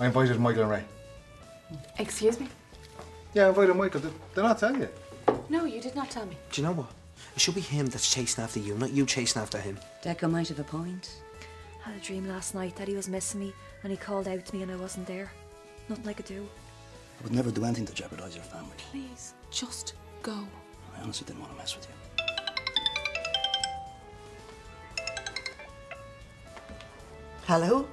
I invited Michael and Ray. Excuse me? Yeah, I invited Michael. Did, did I not tell you? No, you did not tell me. Do you know what? It should be him that's chasing after you, not you chasing after him. Decco might have a point. I Had a dream last night that he was missing me and he called out to me and I wasn't there. Nothing I could do. I would never do anything to jeopardize your family. Please, just go. I honestly didn't want to mess with you. Hello?